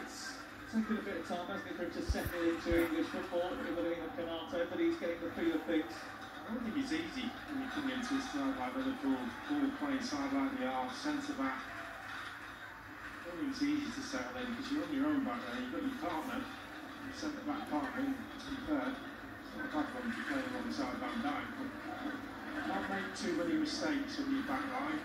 It's uh, taken a bit of time, hasn't it, to settle into English football, of Konaté, but he's getting the feel of things. I don't think it's easy when you come into a side like Liverpool, ball playing side like they are, centre back. It's easy to settle in because you're on your own back there, you've got your partner, your centre back partner, to be fair. It's not a bad one if you're playing alongside Van Dijk, but you can't make too many mistakes on your back line.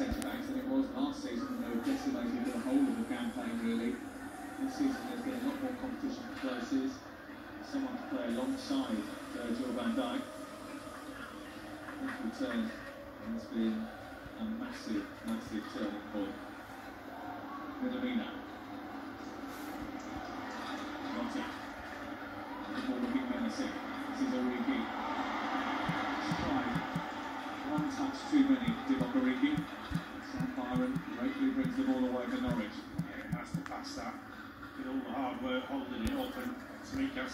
Centre backs than it was last season were decimated the whole of the campaign really. This season there's been a lot more competition for places. Someone to play alongside uh, Virgil van Dijk. His return has been a massive, massive turning point. Minamino. Motta. The ball looking menacing. This is Origi. Too many, Divock Origi. Sam Byram greatly brings the ball away for Norwich. Yeah, it has to pass that. Did all the hard work holding it and Tamika